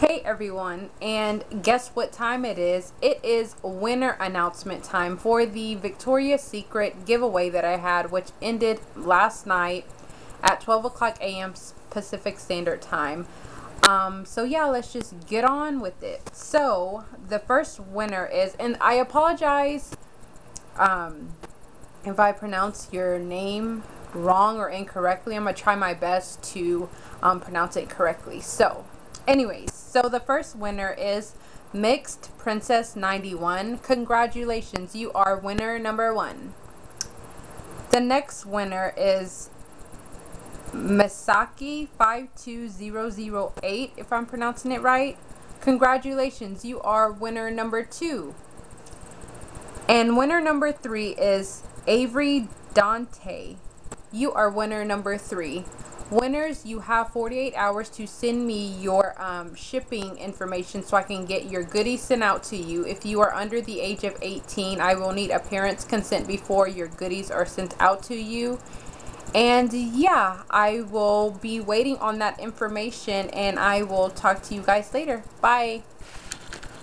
Hey everyone, and guess what time it is? It is winner announcement time for the Victoria's Secret giveaway that I had, which ended last night at 12 o'clock a.m. Pacific Standard Time. Um, so yeah, let's just get on with it. So the first winner is, and I apologize um, if I pronounce your name wrong or incorrectly. I'm gonna try my best to um, pronounce it correctly. So, anyways, so the first winner is Mixed Princess 91. Congratulations, you are winner number one. The next winner is Misaki 52008, if I'm pronouncing it right. Congratulations, you are winner number two. And winner number three is Avery Dantay. You are winner number three. Winners, you have 48 hours to send me your um, shipping information so I can get your goodies sent out to you. If you are under the age of 18, I will need a parent's consent before your goodies are sent out to you. And yeah, I will be waiting on that information and I will talk to you guys later. Bye.